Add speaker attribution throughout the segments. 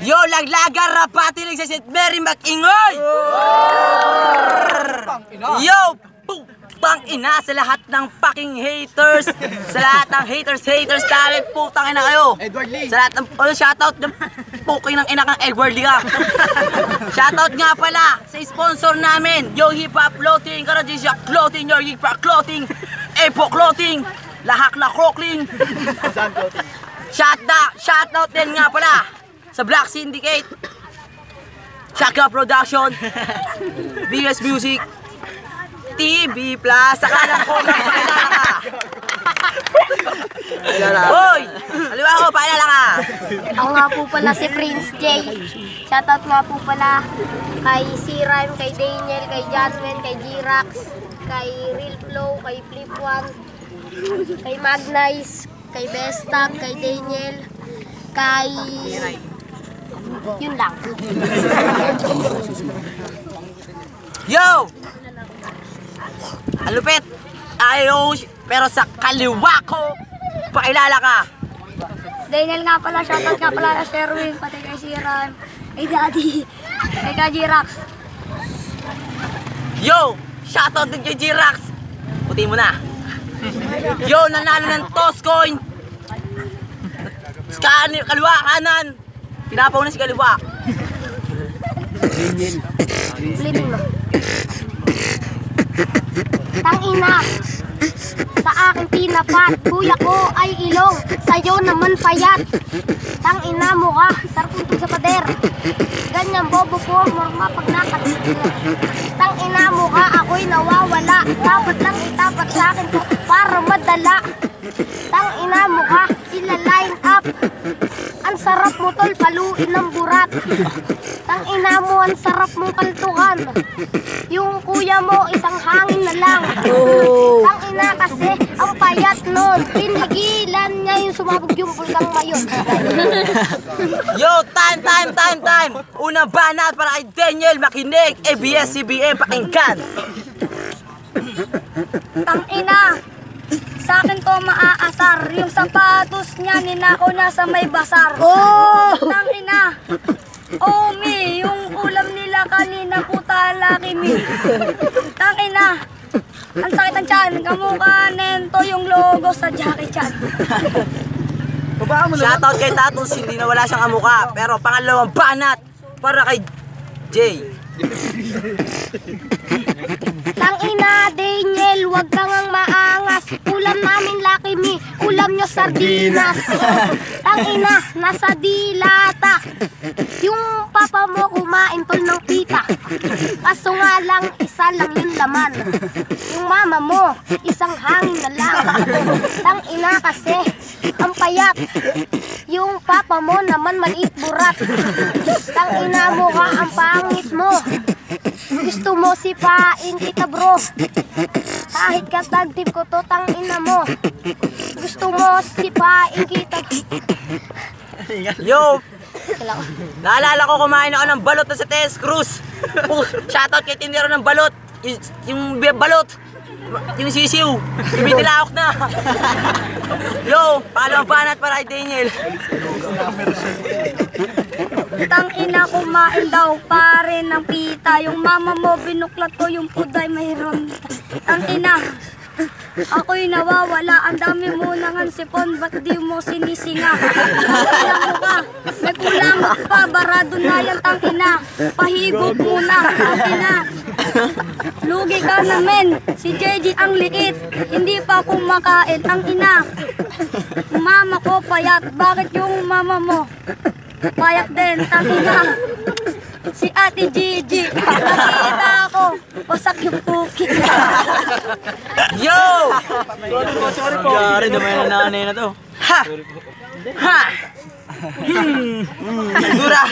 Speaker 1: Yo, laglaga, rapati lang sa St. Mary Mag-ingoy! Yo, putang ina sa lahat ng fucking haters! sa lahat ng haters, haters namin, putang ina kayo!
Speaker 2: Edward Lee.
Speaker 1: Sa lahat ng, oh, shoutout ng puking ng ina kang Edward Lee ka. shoutout nga pala sa sponsor namin, Yo Hip Hop Clothing, Karadisha Clothing, Your Hip Hop Clothing, Epo Clothing, Lahak na Crocling. Shout out, shout out din nga pala sa Black Syndicate, Shaka Production, BS Music, TV Plus, sa kanan ko na pakilala ka. Hoy! Aliwa ko, pakilala ka.
Speaker 3: Ako nga po pala si Prince J. Shoutout nga po pala kay C-Rhyme, kay Daniel, kay Jasmine, kay G-Rax, kay Real Flow, kay Flip One, kay Magnice, kay Bestag, kay Daniel, kay... Yun lang.
Speaker 1: Yo! Ang lupit! Ayaw, pero sa kaliwa ko, pakilala ka.
Speaker 3: Daniel nga pala, shoutout nga pala na Sherwin, pati kay C-Rhyme, kay Daddy, kay G-Rax.
Speaker 1: Yo! Shoutout din kay G-Rax! Puti mo na. Yo! Nanalo ng toss coin! Sa kan- kaliwa, kanan! Pinapaw na si kaliwa.
Speaker 3: Living mo. Tangina! Sa akin tinapat, kuya ko ay ilong, sa'yo naman payat. Tangina mo ka, sarap nito sa pader. Ganyan bobo ko, morma pag nakatigil. Tangina mo ka, ako'y nawawala. Dapat lang itapat sa akin to para madala. Tangina mo ka, ila-line up. Ang sarap mo tol, paluin ng burat. Tangina mo, ang sarap mong kaltuhan. Yung kuya mo, isang hangin na lang. Tangina kasi, ang payat nun. Pinigilan niya yung sumabog yung bulkang mayon.
Speaker 1: Yo! Time, time, time, time! Unang banat para kay Daniel makinig. ABS-CBN pakinggan.
Speaker 3: Tangina, sa akin to maaasar. Yung sapatos niya, ninakaw na sa may basar. Oh! Tangina, oh me, yung ulam nila kanina puta laki me. Tangina, ang sakit ng tiyan. Kamukha nento yung logo sa Jackie Chan.
Speaker 1: Shoutout kay Tatos, hindi na wala siyang kamuka. Pero pangalawang banat para kay Jay.
Speaker 3: Tangina, Daniel, wag kang ang maangas. Ulam namin Lucky Me, ulam nyo sardinas. Tangina, nasa dilata. Yung papa mo kumain tol ng pita. Kaso nga lang, isa lang yung laman. Yung mama mo, isang hangin na lang. Tangina kasi, ang payat. Yung papa mo naman maliit burat. Tangina mo ka, ang pangit mo. Gusto mo sipain kita bro Kahit katagtip ko to tang ina mo Gusto mo sipain kita
Speaker 1: Yo! Naalala ko kumain ako ng balot na sa Tess Cruz. Oh, shoutout kay tindero ng balot. Yung, yung balot. Yung sisiw. Tumitilawak na. Yo! Pangalawang banat para kay Daniel.
Speaker 3: Tang ina kumain daw pare ng pita Yung mama mo binuklat ko yung puday mayroon Tang ina Ako'y nawawala, ang dami mo nang sipon, ba't di mo sinisinga? Kulang mo ka, may kulangot pa, barado na yan, tangina. Pahigot muna, tangina. Lugi ka namin, si JJ ang liit, hindi pa kumakain, tangina. Mama ko payat, bakit yung mama mo? Payat din, tangina. Si Ate Gigi, nakita ako, wasak yung puki.
Speaker 1: Yo!
Speaker 4: Yari naman na nanay na to.
Speaker 1: Ha! Ha! Hmm. Dura!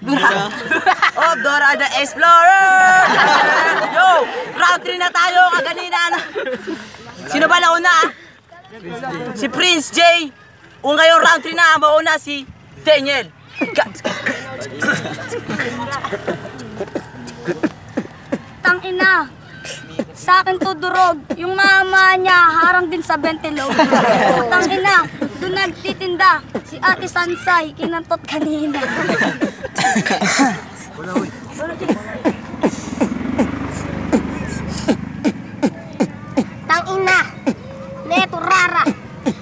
Speaker 1: Dura! Oh, Dora the Explorer! Yo! Round 3 na tayo, kaganina na. Sino ba nauna? Si Prince J. O ngayon round 3 na, mauna si Daniel.
Speaker 3: Tangina. Sa akin to durog. Yung mama niya harang din sa bentilog. Tangina. Doon Yung nagtitinda, si Ate Sansay, kinantot kanina. Tang ina, neto rara,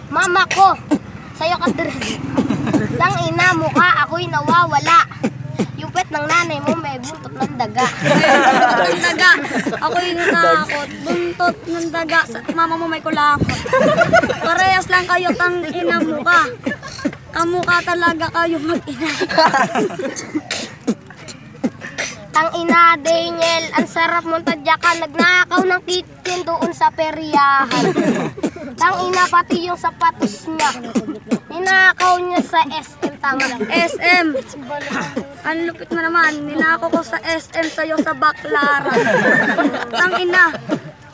Speaker 3: mama ko, sa'yo ka Tang ina, mukha ako'y nawawala. Yung nanay mo may buntot ng daga. ng daga. Ako'y natakot. Buntot ng daga. Mama mo may kulakot. Parehas lang kayo tang ina mukha. Kamukha talaga kayo mag-ina. Tang ina, Daniel, ang sarap mong tadya ka. Nagnakaw ng kitchen doon sa peryahan. Tang ina, pati yung sapatos niya. Ninakaw niya sa SM, tang SM. Ang lupit mo naman, ninakaw ko sa SM sa'yo sa Baklaran. Tang ina,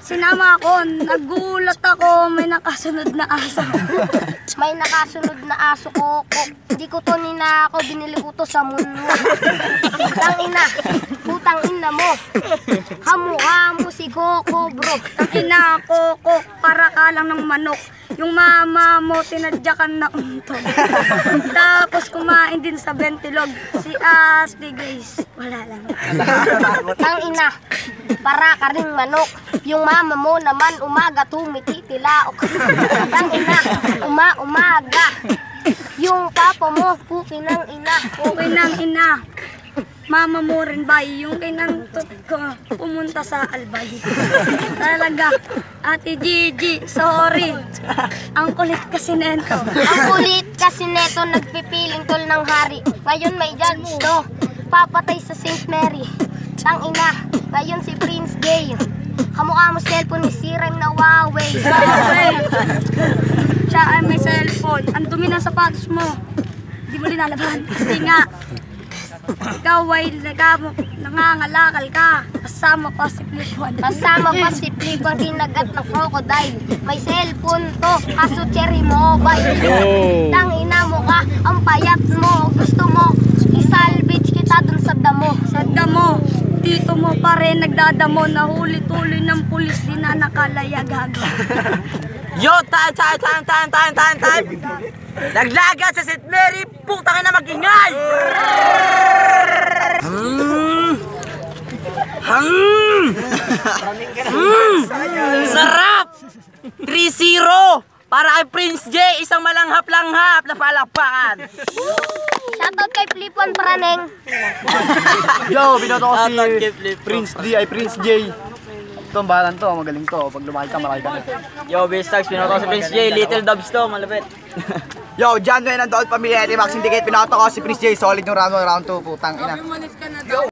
Speaker 3: sinama ako, nagulat ako, may nakasunod na aso. May nakasunod na aso ko, ko. Di ko to ninakaw, binili ko to sa mundo. Tang ina, putang ina mo. Kamukha mo si Coco, bro. Tang ina, Coco, para ka lang ng manok. Yung mama mo, tinadyakan na untog. Tapos kumain din sa bentilog. Si Asti Grace, wala lang. Tang ina, para ka ring manok. Yung mama mo naman umaga tumititilaok. Tang ina, uma-umaga. Yung papa mo, puki ng ina. Puki ng ina. Mama mo rin ba? Yung kinantot ko, pumunta sa albay. Talaga. Ate Gigi, sorry. Ang kulit kasi neto. Ang kulit kasi neto, nagpipiling tol ng hari. Ngayon may judge to. Papatay sa St. Mary. Tang ina, ngayon si Prince Gay. Kamukha mo cellphone ni Sirem na Huawei. Huawei. Siya ay may cellphone. Ang dumi ng sapatos mo. Di mo linalaban. Kasi nga, ikaw ay nagamo, nangangalakal ka. Kasama pa si Flipon. Kasama pa si Flipon, kinagat ng crocodile. May cellphone to, kaso cherry mobile. Tang ina mo ka, ang payat mo. Gusto mo, isalvage kita dun sa damo. Sa damo. Dito mo pa rin nagdadamo, nahuli tuloy ng pulis, di na nakalaya gago.
Speaker 1: Yo, time, time, time, time, time, time, time. Naglaga sa St. Mary, putang na magingay! Hmm. Hmm. Hmm. Sarap! 3-0! Para kay Prince J, isang malanghap-langhap na palakpakan.
Speaker 3: Shoutout kay Flipon Praneng.
Speaker 2: Yo, binoto ko si. Prince D ay Prince J. Ito ang bahalan to, magaling to. Pag lumaki ka, malaki ka na.
Speaker 4: Yo, Bistax, pinoto si Prince J. Little Dubs to, malapit.
Speaker 2: Yo, John Wayne ang Doll Pamilya Eddie Max Syndicate. Binoto ko si Prince J. Solid yung round 1, round 2. Putang ina.